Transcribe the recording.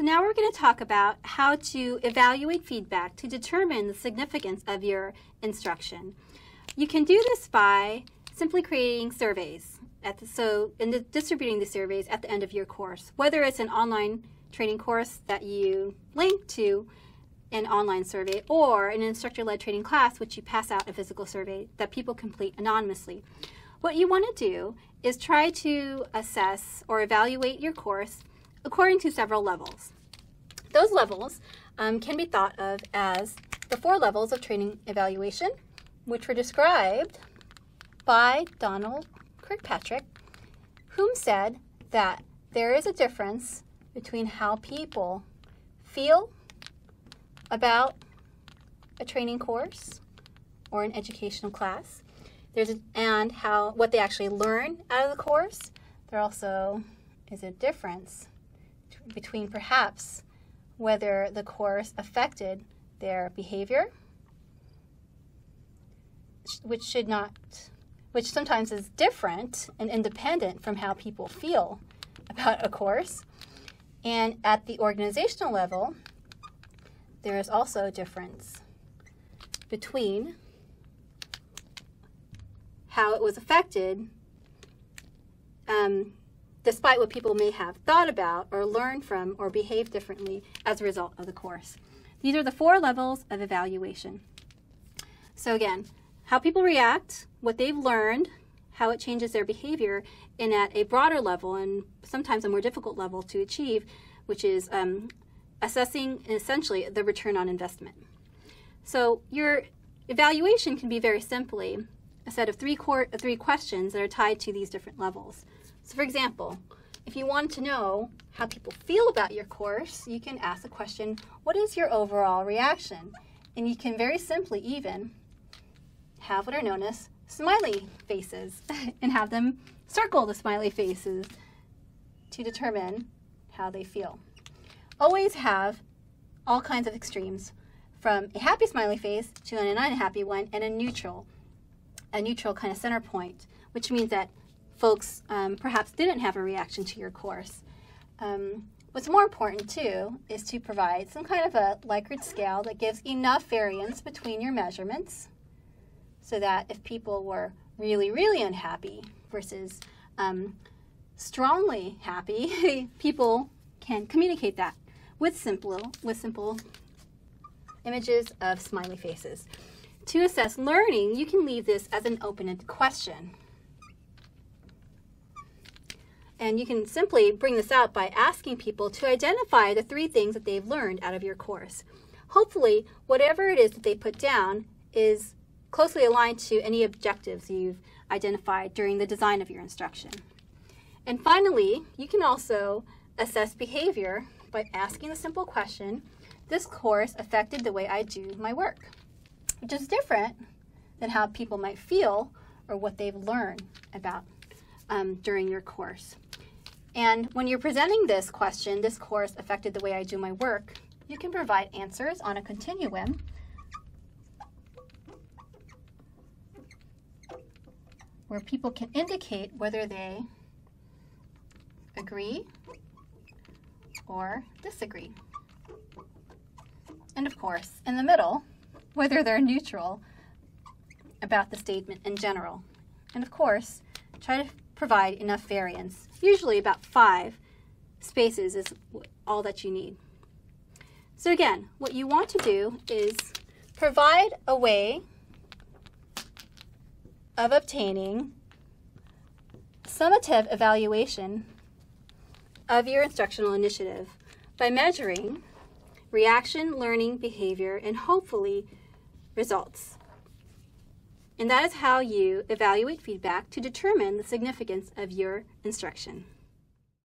So now we're going to talk about how to evaluate feedback to determine the significance of your instruction. You can do this by simply creating surveys. The, so, in the, distributing the surveys at the end of your course, whether it's an online training course that you link to an online survey or an instructor-led training class, which you pass out a physical survey that people complete anonymously. What you want to do is try to assess or evaluate your course according to several levels. Those levels um, can be thought of as the four levels of training evaluation, which were described by Donald Kirkpatrick, whom said that there is a difference between how people feel about a training course or an educational class. There's a, and how what they actually learn out of the course. There also is a difference between perhaps whether the course affected their behavior, which should not, which sometimes is different and independent from how people feel about a course. And at the organizational level, there is also a difference between how it was affected um, despite what people may have thought about or learned from or behaved differently as a result of the course. These are the four levels of evaluation. So again, how people react, what they've learned, how it changes their behavior, and at a broader level and sometimes a more difficult level to achieve, which is um, assessing essentially the return on investment. So your evaluation can be very simply a set of three, three questions that are tied to these different levels. So for example, if you want to know how people feel about your course, you can ask the question, what is your overall reaction? And you can very simply even have what are known as smiley faces and have them circle the smiley faces to determine how they feel. Always have all kinds of extremes from a happy smiley face to an unhappy one and a neutral, a neutral kind of center point, which means that folks um, perhaps didn't have a reaction to your course. Um, what's more important too is to provide some kind of a Likert scale that gives enough variance between your measurements so that if people were really, really unhappy versus um, strongly happy, people can communicate that with simple, with simple images of smiley faces. To assess learning, you can leave this as an open-ended question. And you can simply bring this out by asking people to identify the three things that they've learned out of your course. Hopefully, whatever it is that they put down is closely aligned to any objectives you've identified during the design of your instruction. And finally, you can also assess behavior by asking the simple question, this course affected the way I do my work, which is different than how people might feel or what they've learned about um, during your course. And when you're presenting this question, this course affected the way I do my work, you can provide answers on a continuum where people can indicate whether they agree or disagree. And of course, in the middle, whether they're neutral about the statement in general. And of course, try to provide enough variance. Usually about five spaces is all that you need. So again, what you want to do is provide a way of obtaining summative evaluation of your instructional initiative by measuring reaction, learning, behavior, and hopefully results. And that is how you evaluate feedback to determine the significance of your instruction.